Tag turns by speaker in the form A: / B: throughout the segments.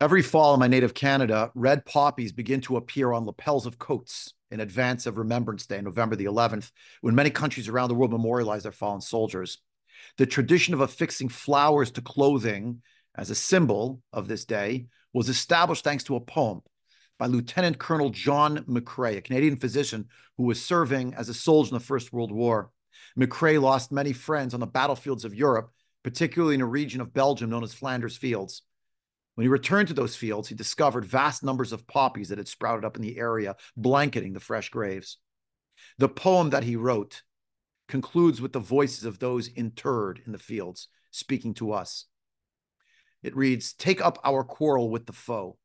A: Every fall in my native Canada, red poppies begin to appear on lapels of coats in advance of Remembrance Day, November the 11th, when many countries around the world memorialize their fallen soldiers. The tradition of affixing flowers to clothing as a symbol of this day was established thanks to a poem by Lieutenant Colonel John McCrae, a Canadian physician who was serving as a soldier in the First World War. McCrae lost many friends on the battlefields of Europe, particularly in a region of Belgium known as Flanders Fields. When he returned to those fields, he discovered vast numbers of poppies that had sprouted up in the area, blanketing the fresh graves. The poem that he wrote concludes with the voices of those interred in the fields, speaking to us. It reads Take up our quarrel with the foe.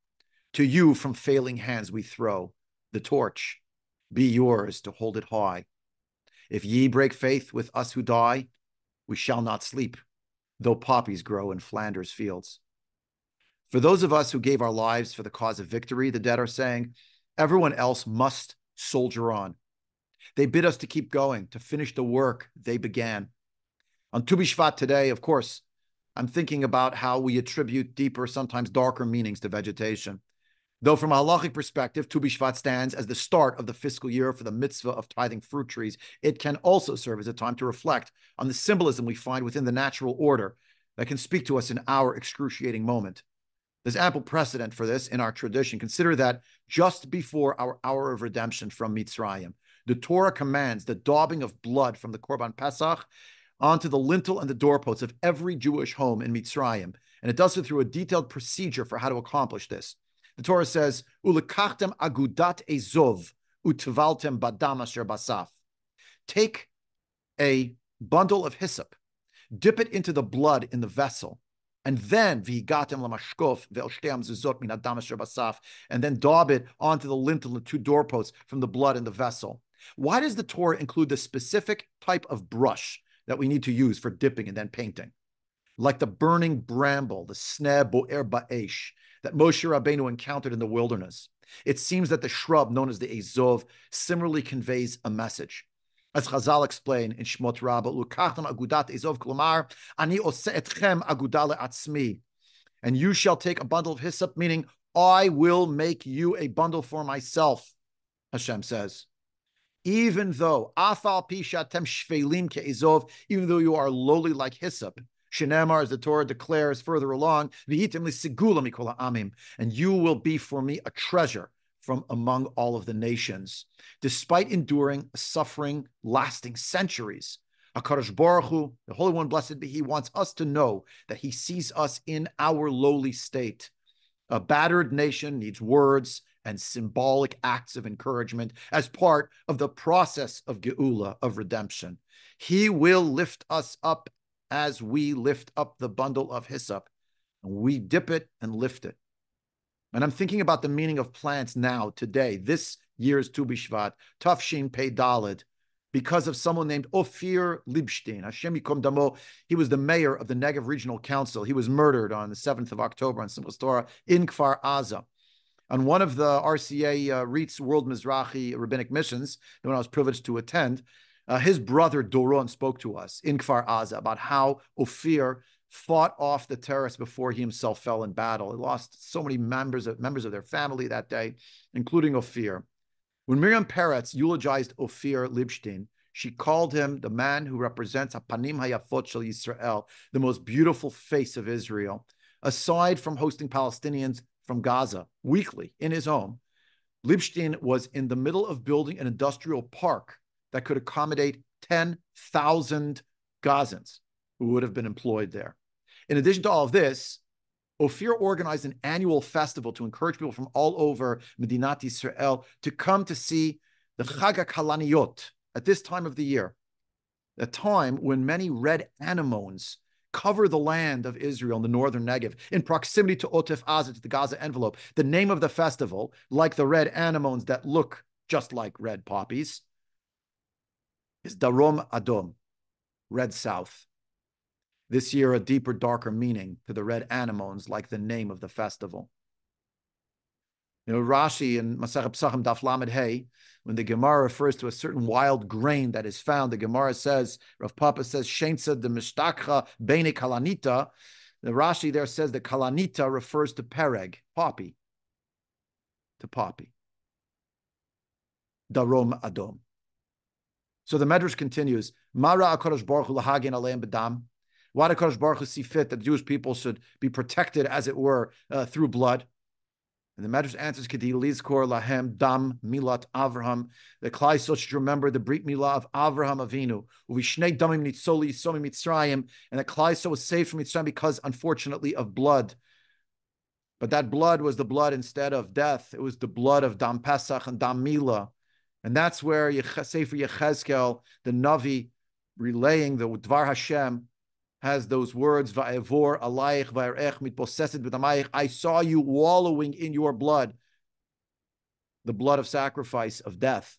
A: To you from failing hands we throw the torch. Be yours to hold it high. If ye break faith with us who die, we shall not sleep, though poppies grow in Flanders fields. For those of us who gave our lives for the cause of victory, the dead are saying, everyone else must soldier on. They bid us to keep going, to finish the work they began. On Tu B'Shvat today, of course, I'm thinking about how we attribute deeper, sometimes darker meanings to vegetation. Though from a halachic perspective, Tu B'Shvat stands as the start of the fiscal year for the mitzvah of tithing fruit trees, it can also serve as a time to reflect on the symbolism we find within the natural order that can speak to us in our excruciating moment. There's ample precedent for this in our tradition. Consider that just before our hour of redemption from Mitzrayim, the Torah commands the daubing of blood from the Korban Pesach onto the lintel and the doorposts of every Jewish home in Mitzrayim. And it does so through a detailed procedure for how to accomplish this. The Torah says, Ulekachtem agudat ezov utvaltem badam asher basaf. Take a bundle of hyssop, dip it into the blood in the vessel, and then basaf, and then daub it onto the lintel and two doorposts from the blood in the vessel. Why does the Torah include the specific type of brush that we need to use for dipping and then painting? Like the burning bramble, the sneh bo'er ba'esh, that Moshe Rabbeinu encountered in the wilderness. It seems that the shrub known as the Azov similarly conveys a message. As Chazal explain in Shmot Rabbah, Lukachtam agudat ezov klomar, ani etchem agudale atzmi. And you shall take a bundle of hyssop, meaning I will make you a bundle for myself, Hashem says. Even though, afal pishatem shvelim ke'ezov, even though you are lowly like hyssop, Shenemar, as the Torah declares further along, amim, and you will be for me a treasure from among all of the nations. Despite enduring suffering lasting centuries, HaKadosh Baruch Hu, the Holy One, blessed be He, wants us to know that He sees us in our lowly state. A battered nation needs words and symbolic acts of encouragement as part of the process of Geula, of redemption. He will lift us up as we lift up the bundle of hyssop. We dip it and lift it. And I'm thinking about the meaning of plants now, today, this year's Tu B'Shvat, Tafshin Pei Dalid, because of someone named Ophir Libstein. Hashem Yikom Damo. He was the mayor of the Negev Regional Council. He was murdered on the 7th of October on Simchas Torah in Kfar Aza. On one of the RCA uh, RIETS World Mizrahi rabbinic missions, the one I was privileged to attend, uh, his brother Doron spoke to us in Kfar Aza about how Ophir fought off the terrorists before he himself fell in battle. He lost so many members of members of their family that day, including Ophir. When Miriam Peretz eulogized Ophir Libstein, she called him the man who represents Hapanim Hayafot Shel Yisrael, the most beautiful face of Israel. Aside from hosting Palestinians from Gaza weekly in his home, Libstein was in the middle of building an industrial park that could accommodate 10,000 Gazans who would have been employed there. In addition to all of this, Ophir organized an annual festival to encourage people from all over Medinat Israel to come to see the Chag HaKalaniyot at this time of the year, a time when many red anemones cover the land of Israel in the northern Negev, in proximity to Otif Aza, to the Gaza envelope. The name of the festival, like the red anemones that look just like red poppies, is Darom Adom, red south. This year, a deeper, darker meaning to the red anemones, like the name of the festival. You know, Rashi in Masechet Pesachim Daf Lamed Hey, when the Gemara refers to a certain wild grain that is found, the Gemara says, Rav Papa says, Shensa de Mishtakcha Bene Kalanita, The Rashi there says that kalanita refers to pereg, poppy, to poppy. Darom adom. So the Medrash continues, Mara HaKadosh Baruch Hu lahagin aleim bedam. Why did HaKadosh Baruch Hu see fit that the Jewish people should be protected, as it were, uh, through blood? And the Medrash answers, Kedi Lizkor Lahem Dam Milat Avraham. The Klal should remember the Brit Milah of Avraham Avinu. Uvishnei Damim Nitzoli Somi Mitzrayim. And the Klal was saved from Mitzrayim because, unfortunately, of blood. But that blood was the blood instead of death. It was the blood of Dam Pesach and Dam Milah. And that's where Sefer Yechezkel, the Navi, relaying the Dvar Hashem, has those words, Va'evor alayich va'erech mitposeset b'tamayich. I saw you wallowing in your blood, the blood of sacrifice, of death,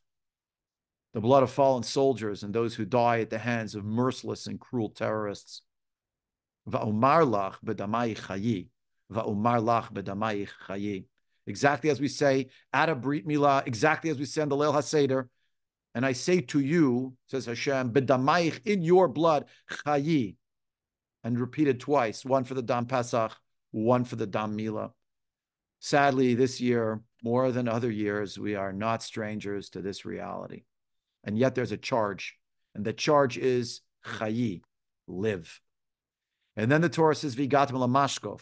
A: the blood of fallen soldiers and those who die at the hands of merciless and cruel terrorists. Va'omar lach b'damayich chayi. Va'omar lach b'damayich chayi. Exactly as we say at Brit Milah, exactly as we say in the Leil HaSeder. And I say to you, says Hashem, b'damayich, in your blood, chayi and repeated twice, one for the Dam Pesach, one for the Dam Mila. Sadly, this year, more than other years, we are not strangers to this reality. And yet there's a charge, and the charge is chayi, live. And then the Torah says, Vigatim lamashkov.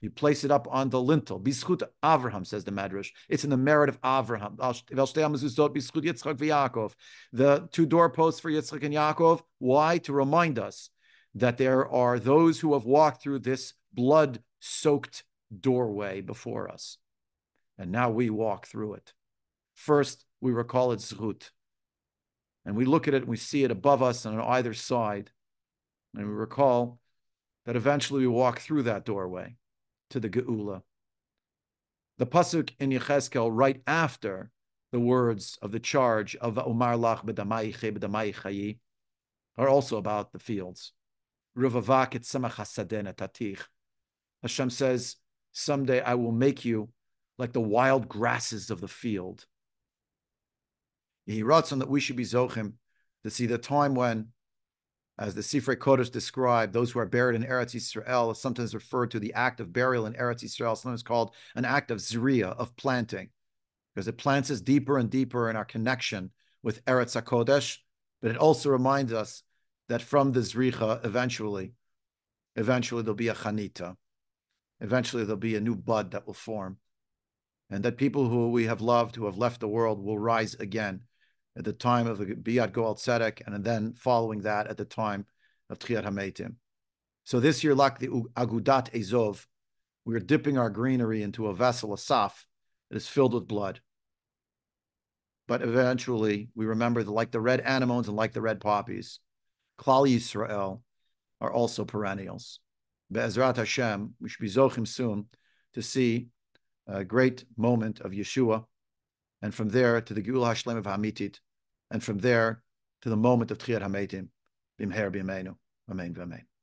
A: You place it up on the lintel. Bischut Avraham, says the Medrash. It's in the merit of Avraham. The two doorposts for Yitzchak and Yaakov. Why? To remind us that there are those who have walked through this blood soaked doorway before us. And now we walk through it. First, we recall it zchut. And we look at it and we see it above us and on either side. And we recall that eventually we walk through that doorway to the Geula. The pasuk in Yechezkel right after the words of the charge of Umar Lach Chayi are also about the fields. Hashem says, Someday I will make you like the wild grasses of the field. He writes on that we should be Zochim to see the time when, as the Sifrei Kodesh described, those who are buried in Eretz Yisrael is sometimes referred to the act of burial in Eretz Yisrael, sometimes called an act of Zriya, of planting, because it plants us deeper and deeper in our connection with Eretz HaKodesh, but it also reminds us that from the Zricha, eventually, eventually there'll be a Chanita. Eventually there'll be a new bud that will form. And that people who we have loved, who have left the world, will rise again at the time of the Biat Goel Tzedek, and then following that at the time of Tchiat HaMetim. So this year, like the Agudat Ezov, we are dipping our greenery into a vessel, a saf, that is filled with blood. But eventually, we remember that like the red anemones and like the red poppies, Klal Yisrael are also perennials. Be'ezrat Hashem, we should be zochim soon to see a great moment of Yeshua, and from there to the Geula Hashlem of Hamitit, and from there to the moment of Tchiat Hametim, Bimher B'Yameinu. Amen, Amen.